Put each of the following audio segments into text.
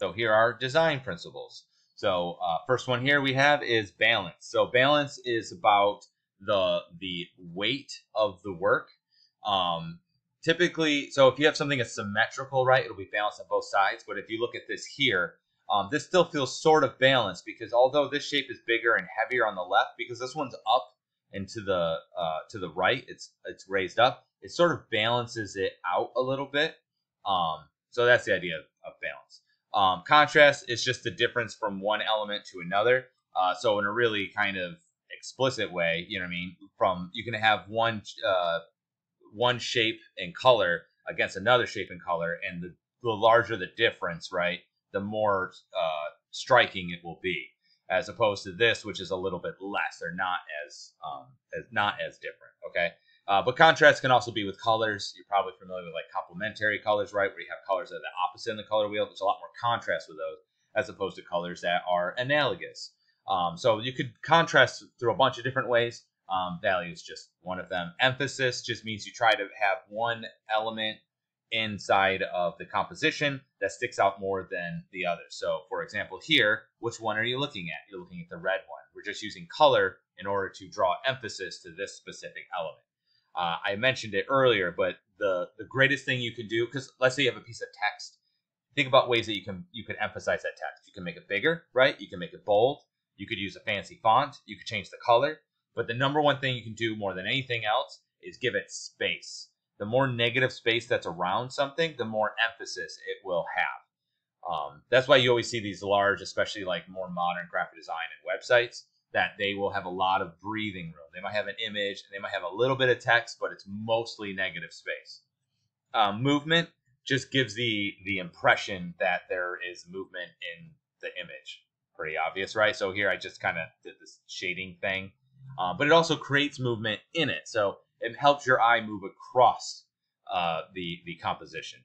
So here are design principles. So uh, first one here we have is balance. So balance is about the the weight of the work. Um, typically, so if you have something that's symmetrical, right, it'll be balanced on both sides. But if you look at this here, um, this still feels sort of balanced because although this shape is bigger and heavier on the left, because this one's up and to the uh, to the right, it's it's raised up. It sort of balances it out a little bit. Um, so that's the idea of, of balance. Um, contrast is just the difference from one element to another. Uh, so in a really kind of explicit way, you know what I mean? From you can have one uh, one shape and color against another shape and color, and the, the larger the difference, right, the more uh, striking it will be, as opposed to this, which is a little bit less. They're not as um, as not as different. Okay. Uh, but contrast can also be with colors. You're probably familiar with like complementary colors, right? Where you have colors that are the opposite in the color wheel. There's a lot more contrast with those as opposed to colors that are analogous. Um, so you could contrast through a bunch of different ways. Um, value is just one of them. Emphasis just means you try to have one element inside of the composition that sticks out more than the other. So, for example, here, which one are you looking at? You're looking at the red one. We're just using color in order to draw emphasis to this specific element. Uh, I mentioned it earlier, but the the greatest thing you can do, because let's say you have a piece of text, think about ways that you can you can emphasize that text. You can make it bigger, right? You can make it bold. You could use a fancy font. You could change the color. But the number one thing you can do more than anything else is give it space. The more negative space that's around something, the more emphasis it will have. Um, that's why you always see these large, especially like more modern graphic design and websites that they will have a lot of breathing room. They might have an image and they might have a little bit of text, but it's mostly negative space. Um, movement just gives the the impression that there is movement in the image. Pretty obvious, right? So here I just kind of did this shading thing, um, but it also creates movement in it. So it helps your eye move across uh, the the composition.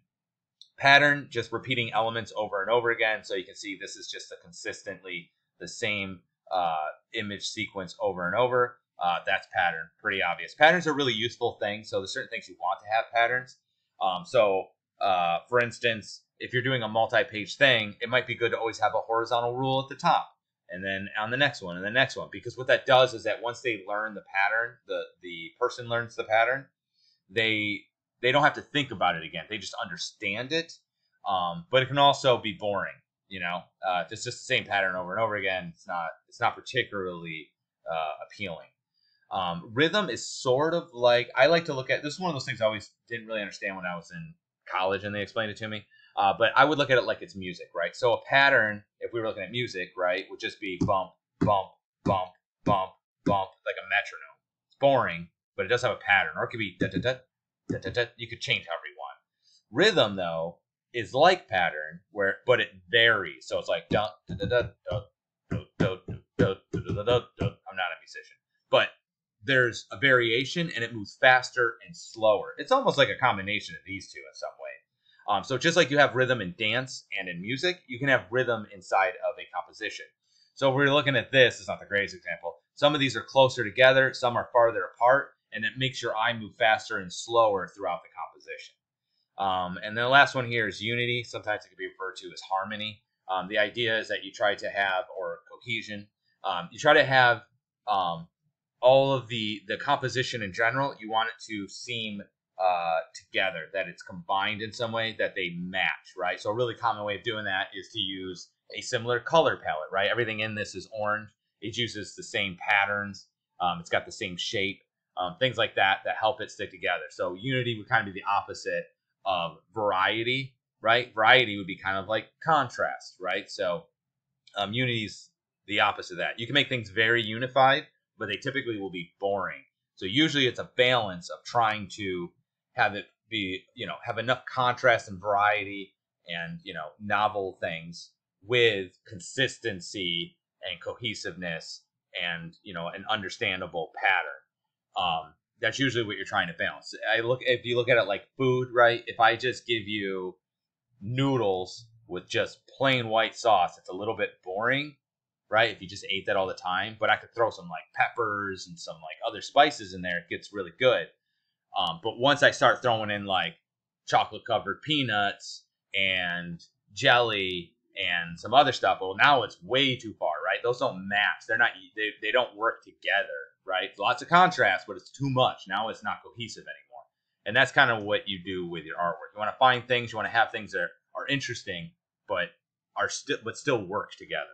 Pattern, just repeating elements over and over again. So you can see this is just a consistently the same uh, image sequence over and over. Uh, that's pattern, pretty obvious. Patterns are really useful things. So there's certain things you want to have patterns. Um, so uh, for instance, if you're doing a multi-page thing, it might be good to always have a horizontal rule at the top, and then on the next one, and the next one, because what that does is that once they learn the pattern, the the person learns the pattern, they they don't have to think about it again. They just understand it. Um, but it can also be boring you know, uh, if it's just the same pattern over and over again, it's not it's not particularly uh, appealing. Um, rhythm is sort of like I like to look at. This is one of those things I always didn't really understand when I was in college and they explained it to me. Uh, but I would look at it like it's music, right? So a pattern, if we were looking at music, right, would just be bump, bump, bump, bump, bump, like a metronome. It's boring, but it does have a pattern, or it could be da da da da da da. You could change however you want. Rhythm, though, is like pattern where but it varies. So it's like I'm not a musician. But there's a variation and it moves faster and slower. It's almost like a combination of these two in some way. Um, so just like you have rhythm in dance and in music, you can have rhythm inside of a composition. So we're looking at this, it's not the greatest example. Some of these are closer together, some are farther apart, and it makes your eye move faster and slower throughout the composition. Um, and then the last one here is unity. Sometimes it can be referred to as harmony. Um, the idea is that you try to have, or cohesion, um, you try to have um, all of the the composition in general. You want it to seem uh, together, that it's combined in some way, that they match, right? So a really common way of doing that is to use a similar color palette, right? Everything in this is orange. It uses the same patterns. Um, it's got the same shape, um, things like that that help it stick together. So unity would kind of be the opposite of variety, right? Variety would be kind of like contrast, right? So um, unity's the opposite of that. You can make things very unified, but they typically will be boring. So usually it's a balance of trying to have it be, you know, have enough contrast and variety and, you know, novel things with consistency and cohesiveness and, you know, an understandable pattern. Um, that's usually what you're trying to balance. I look if you look at it like food, right? If I just give you noodles with just plain white sauce, it's a little bit boring, right? If you just ate that all the time, but I could throw some like peppers and some like other spices in there, it gets really good. Um, but once I start throwing in like chocolate covered peanuts and jelly and some other stuff. Well, now it's way too far, right? Those don't match. They're not. They, they don't work together, right? Lots of contrast, but it's too much. Now it's not cohesive anymore. And that's kind of what you do with your artwork. You want to find things. You want to have things that are, are interesting, but are still but still work together.